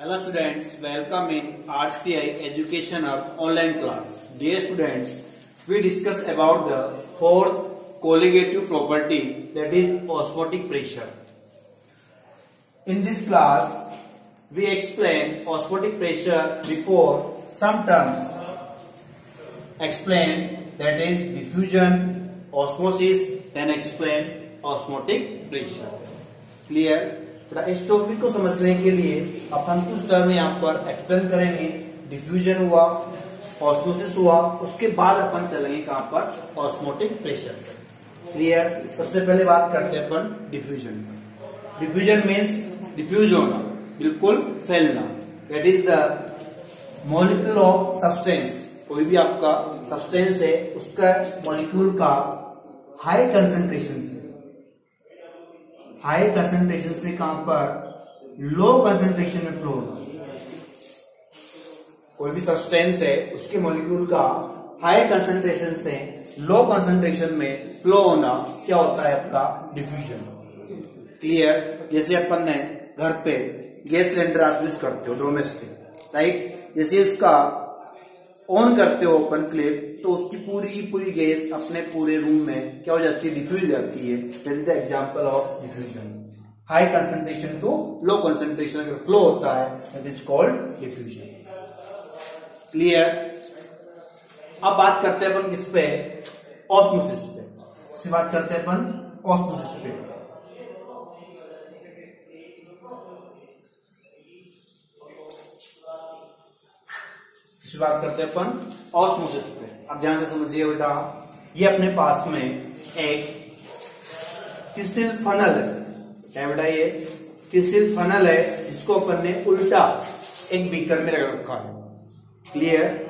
Hello students, welcome in RCI Education of online class. Dear students, we discuss about the fourth colligative property that is osmotic pressure. In this class, we explain osmotic pressure before some terms. Explain that is diffusion, osmosis, then explain osmotic pressure. Clear? थोड़ा इस topic को समझने के लिए अपन कुछ term यहाँ पर explain करेंगे। डिफ्यूजन हुआ ऑस्मोसिस हुआ, उसके बाद अपन चलेंगे कहाँ पर? ऑस्मोटिक प्रेशर क्लियर सबसे पहले बात करते हैं अपन डिफ्यूजन डिफ्यूजन मीन्स डिफ्यूज होना, बिल्कुल फैलना। That is the molecule of substance कोई भी आपका सब्सटेंस है, उसका मॉलिक्यूल का हाई कंसेंट्रेशन से। हाई कंसेंट्रेशन से कहाँ पर लो कंसेंट्रेशन में फ्लो कोई भी सब्सटेंस है, उसके मॉलिक्यूल का हाई कंसेंट्रेशन से लो कंसेंट्रेशन में फ्लो होना क्या होता है आपका? डिफ्यूजन क्लियर जैसे अपन ने घर पे गैस सिलेंडर आप यूज़ करते हो डोमेस्टिक राइट जैसे उसका ऑन करते हो ओपन फ्लेम तो उसकी पूरी पूरी गैस अपने पूरे रूम में क्या हो जाती है? डिफ्यूज जाती है। Example of diffusion high concentration to low concentration अगर फ्लो होता है इज़ कॉल्ड डिफ्यूजन क्लियर अब बात करते हैं अपन किस पे ऑस्मोसिस पे। इससे बात करते हैं अपन ऑस्मोसिस पे। बात करते हैं अपन ऑस्मोसिस पे। अब ध्यान से समझिए बेटा ये अपने पास में एक किसिल फनल है। बेटा ये? किसिल फनल है, जिसको अपन ने उल्टा एक बीकर में रख रखा है। क्लियर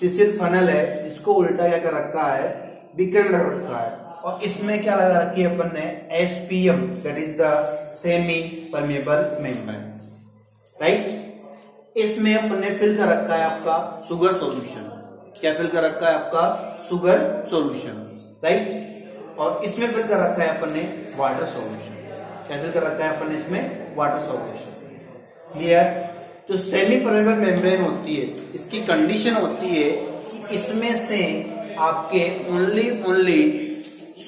किसिल फनल है, जिसको उल्टा क्या कर रखा है? बीकर में रख है। और इसमें क्या लगा रखी है अपन ने? SPM that is the semi permeable membrane right इसमें अपन ने फिल कर रखा है आपका सुगर सॉल्यूशन क्या फिल कर रखा है आपका सुगर सॉल्यूशन, राइट? और इसमें फिल कर रखा है अपन ने वाटर सॉल्यूशन। क्या फिल कर रखा है अपन ने इसमें वाटर सॉल्यूशन। क्लियर जो सेमी परमेबल मेम्ब्रेन होती है, इसकी कंडीशन होती है कि इसमें से आपके ओनली ओनली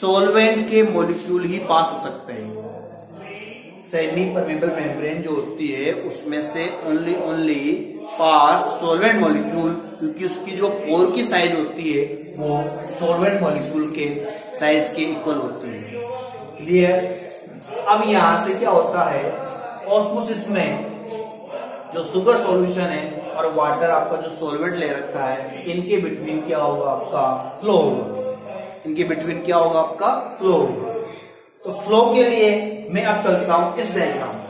सोलवेंट के मॉलिक्यूल ही पास हो सकते हैं। सेमी परमेबल मेम्ब्रेन जो होती है, उसमें से only only pass solvent molecule क्योंकि उसकी जो पोर की साइज़ होती है, वो सोलवेंट मॉलिक्यूल के साइज़ के इक्वल होती है। क्लियर अब यहाँ से क्या होता है? ऑस्मोसिस में जो सुगर सॉल्यूशन है और वाटर आपका जो सोलवेंट ले रखा है, इनके बिटवीन क्या होगा आपका? फ्लो होगा। इनके बिटवीन क्या होगा आपका? फ्लो होगा। तो फ्लो के लिए मैं अब चलता हूँ इस डायग्राम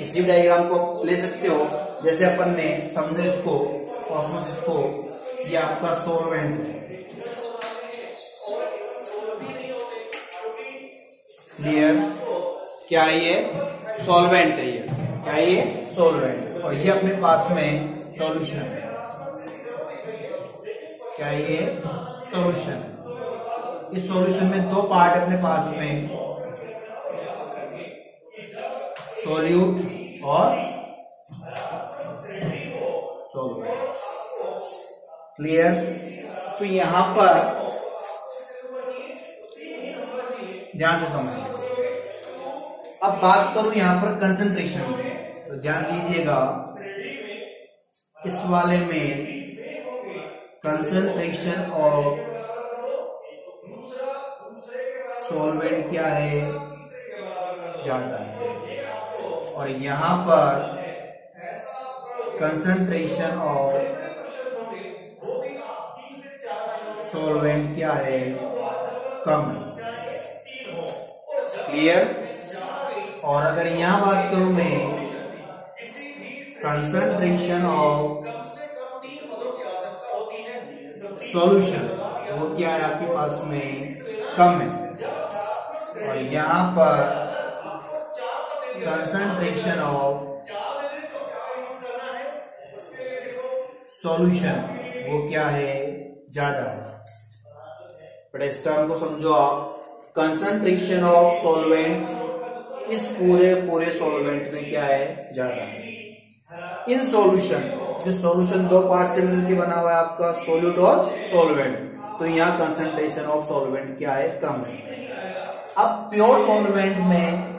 इसी डायग्राम को ले सकते हो। जैसे अपन ने समझो इसको ऑस्मोसिस को ये आपका सोलवेंट है। क्लियर क्या ये? सॉल्वेंट है ये। क्या ये? सॉल्वेंट और ये अपने पास में सॉल्यूशन है। क्या ये? सॉल्यूशन इस सॉल्यूशन में दो पार्ट अपने पास में। सोल्यूट और क्लियर तो यहाँ पर ध्यान से समझिए अब बात करूँ यहाँ पर कंसंट्रेशन तो ध्यान दीजिएगा, इस वाले में कंसंट्रेशन ऑफ़ सॉल्वेंट क्या है? ज़्यादा है। और यहाँ पर कंसंट्रेशन ऑफ़ सॉल्वेंट क्या है? कम। क्लियर और अगर यहाँ बात करूँ मैं कंसंट्रेशन ऑफ़ सॉल्यूशन वो क्या है आपके पास में? कम है। और यहाँ पर कंसंट्रेशन ऑफ़ सॉल्यूशन वो क्या है? ज़्यादा है। बट इस टर्म को समझो आप। कंसंट्रेशन ऑफ़ सॉल्वेंट इस पूरे पूरे सॉल्वेंट में क्या है? ज़्यादा है। इन सॉल्यूशन जो सॉल्यूशन दो पार्ट से मिलकर बना हुआ है आपका सोल्यूट और सोलवेंट तो यहाँ कंसंट्रेशन ऑफ़ सोलवेंट क्या है? कम है। अब प्योर सोलवेंट में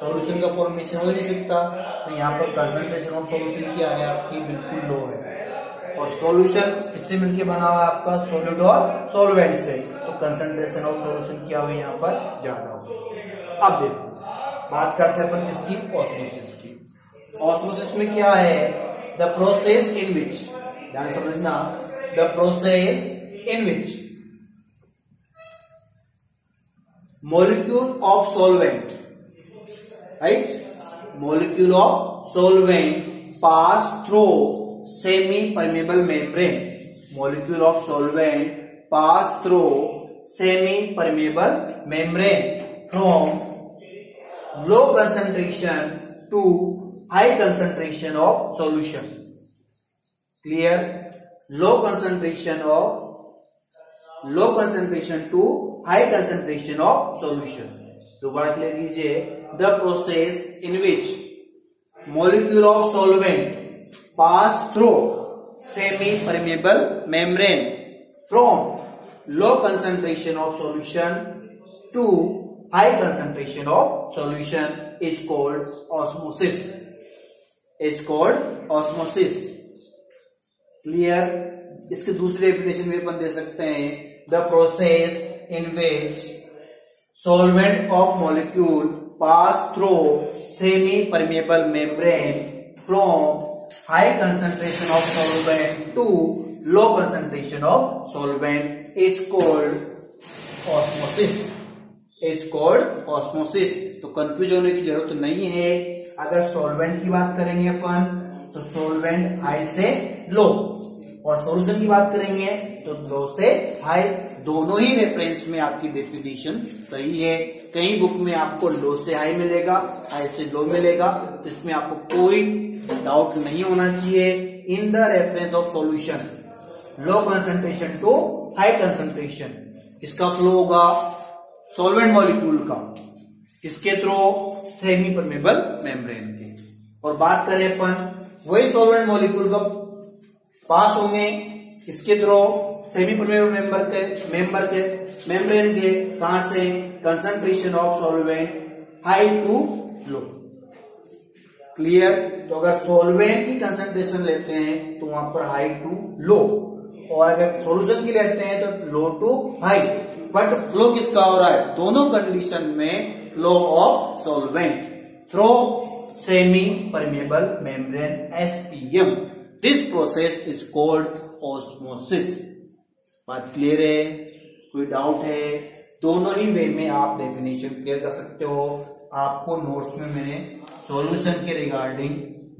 सॉल्यूशन का फॉर्मेशन हो नहीं सकता। तो यहाँ पर कंसंट्रेशन ऑफ़ सॉल्यूशन क्या है? आपकी बिल्कुल लो है। और सॉल्यूशन इससे मिलकर बना हुआ आपका सोल्यूट और सोलवेंट से। तो कंसंट्रेशन ऑफ़ सॉल्यूशन क्या हुई यहाँ पर? ज़्यादा हो अब देखो, बात करते हैं अपन किसकी? ऑस्मोसिस की। ऑस्मोसिस में क्या है? द प्रोसेस इन विच ध्यान समझना the process in which molecule of solvent, right? Molecule of solvent pass through semi permeable membrane molecule of solvent pass through semi permeable membrane from low concentration to high concentration of solution clear low concentration of low concentration to high concentration of solution दोबारा clear कीजिए। The process in which molecule of solvent pass through semi permeable membrane from low concentration of solution to high concentration of solution is called osmosis is called osmosis clear इसके दूसरे application भी अपन दे सकते हैं the process in which solvent of molecule pass through semi permeable membrane from high concentration of solvent to low concentration of solvent is called osmosis. Is called osmosis तो confuse होने की ज़रूरत नहीं है। अगर सॉल्वेंट की बात करेंगे अपन तो सॉल्वेंट हाई से लो और सोल्यूशन की बात करेंगे तो लो से हाई दोनों ही रेफरेंस में आपकी डेफिनेशन सही है। कई बुक में आपको लो से हाई मिलेगा हाई से लो मिलेगा तो इसमें आपको कोई डाउट नहीं होना चाहिए। In the reference of solution low concentration to high concentration इसका फ्लो होगा सॉल्वेंट मॉलिक्यूल का, इसके थ्रू सेमी परमेबल मेम्ब्रेन के। और बात करें अपन, वही सॉल्वेंट मॉलिक्यूल का पास होंगे? किसके थ्रू सेमी परमेबल मेंबर के मेंबर के मेम्ब्रेन के, कहा से concentration of solvent high to low clear तो अगर सॉल्वेंट की कंसंट्रेशन लेते हैं तो वहाँ पर हाई टू लो और अगर सॉल्यूशन की लेते हैं तो low to high but flow किसका हो रहा है? दोनों कंडीशन में flow of solvent through semi permeable membrane SPM this process is called osmosis बात क्लियर है? कोई डाउट है? दोनों ही वे में आप डेफिनेशन क्लियर कर सकते हो। आपको नोट्स में मैंने सॉल्यूशन के रिगार्डिंग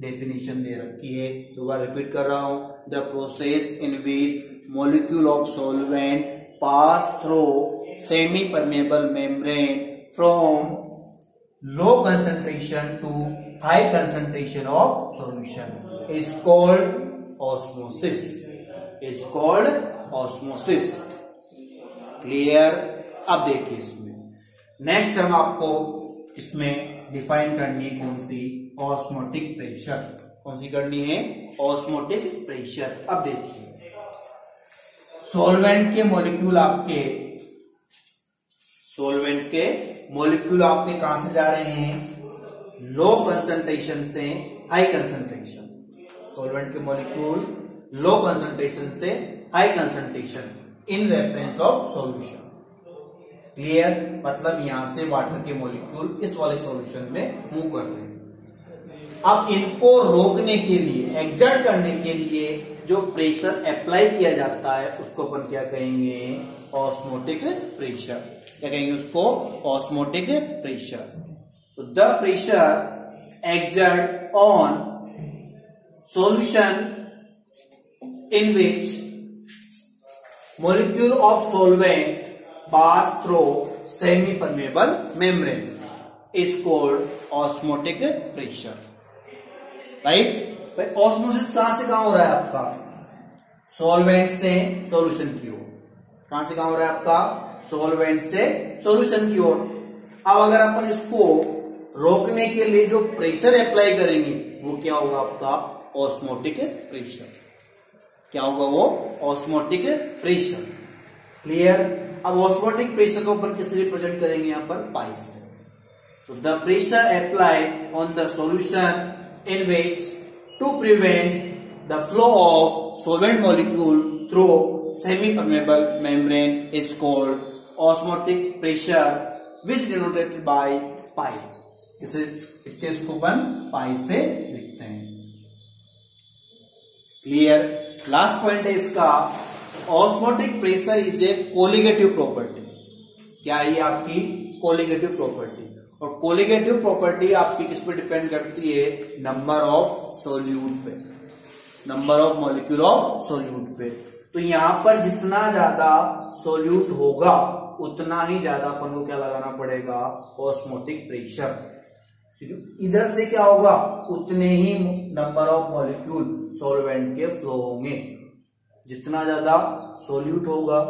डेफिनेशन दे रखी है। दोबारा रिपीट कर रहा हूँ। The process in which molecule of solvent pass through semi-permeable membrane from low concentration to high concentration of solution. Is called osmosis. Is called osmosis. Clear अब देखिए इसमें। नेक्स्ट हम आपको इसमें डिफाइन करनी है कौन सी? ऑस्मोटिक प्रेशर कौन सी करनी है? ऑस्मोटिक प्रेशर अब देखिए। सॉल्वेंट के मॉलिक्यूल आपके सॉल्वेंट के मॉलिक्यूल आपके कहाँ से जा रहे हैं? लो कंसंट्रेशन से हाई कंसंट्रेशन सॉल्वेंट के मॉलिक्यूल लो कंसंट्रेशन से high concentration in reference of solution clear मतलब यहाँ से वाटर के मॉलिक्यूल इस वाले सॉल्यूशन में मूव कर रहे हैं। अब इनको रोकने के लिए एग्जर्ट करने के लिए जो प्रेशर अप्लाई किया जाता है, उसको अपन क्या कहेंगे? ऑस्मोटिक प्रेशर क्या कहेंगे उसको? ऑस्मोटिक प्रेशर तो the pressure exert on in which molecule of solvent pass through semi permeable membrane is called osmotic pressure right भाई ऑस्मोसिस कहाँ से कहाँ हो रहा है आपका? सॉल्वेंट से सॉल्यूशन की ओर। कहाँ से कहाँ हो रहा है आपका? सॉल्वेंट से सॉल्यूशन की ओर। अब अगर अपन इसको रोकने के लिए जो प्रेशर अप्लाई करेंगे, वो क्या होगा आपका? ऑस्मोटिक प्रेशर क्या होगा वो? ऑस्मोटिक प्रेशर क्लियर अब ऑस्मोटिक प्रेशर को ऊपर किस रिप्रेजेंट करेंगे यहाँ पर? पाई तो the pressure apply on the solution in which to prevent the flow of solvent molecule through semi permeable membrane is called osmotic pressure which denotated by pi इसे इसके ऊपर पाई से लिखते हैं। क्लियर लास्ट पॉइंट है इसका osmotic pressure is a colligative property क्या है आपकी? कोलिगेटिव प्रॉपर्टी और कोलिगेटिव प्रॉपर्टी आपकी किस पे डिपेंड करती है? नंबर ऑफ़ सोल्यूट पे. Number of molecule of solute पे. तो यहाँ पर जितना ज़्यादा सोल्यूट होगा, उतना ही ज़्यादा अपन को क्या लगाना पड़ेगा? ऑस्मोटिक प्रेशर इधर से क्या होगा? उतने ही नंबर ऑफ़ मॉलिक्यूल सोलवेंट के फ्लो होंगे। जितना ज़्यादा सोल्यूट होगा,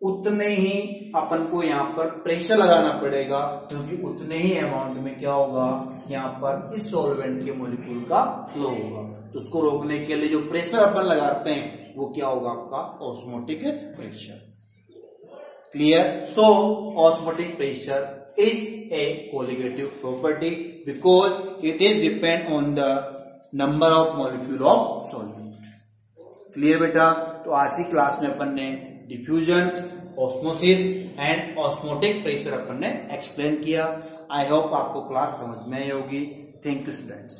उतने ही अपन को यहाँ पर प्रेशर लगाना पड़ेगा, क्योंकि उतने ही अमाउंट में क्या होगा? यहाँ पर इस सोलवेंट के मोलिक्यूल का फ्लो होगा। तो उसको रोकने के लिए जो प्रेशर अपन लगाते हैं, वो क्या होगा आपका? Osmotic pressure clear so osmotic pressure is a colligative property because it is depend on the number of molecule of solvent clear बेटा? तो आज की क्लास में अपन ने diffusion osmosis and osmotic pressure अपन ने एक्सप्लेन किया। आई होप आपको क्लास समझ में आई होगी। Thank you students